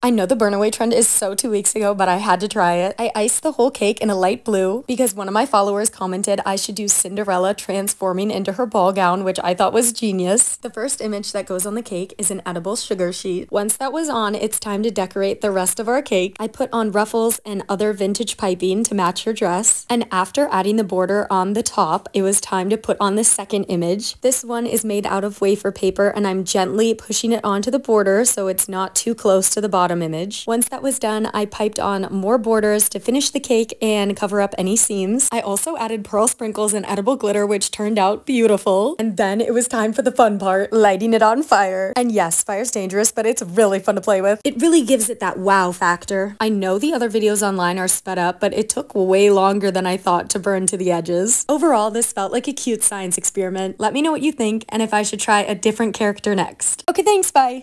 I know the burnaway trend is so two weeks ago, but I had to try it. I iced the whole cake in a light blue because one of my followers commented I should do Cinderella transforming into her ball gown, which I thought was genius. The first image that goes on the cake is an edible sugar sheet. Once that was on, it's time to decorate the rest of our cake. I put on ruffles and other vintage piping to match her dress. And after adding the border on the top, it was time to put on the second image. This one is made out of wafer paper and I'm gently pushing it onto the border so it's not too close to the bottom bottom image. Once that was done, I piped on more borders to finish the cake and cover up any seams. I also added pearl sprinkles and edible glitter, which turned out beautiful. And then it was time for the fun part, lighting it on fire. And yes, fire's dangerous, but it's really fun to play with. It really gives it that wow factor. I know the other videos online are sped up, but it took way longer than I thought to burn to the edges. Overall, this felt like a cute science experiment. Let me know what you think and if I should try a different character next. Okay, thanks, bye!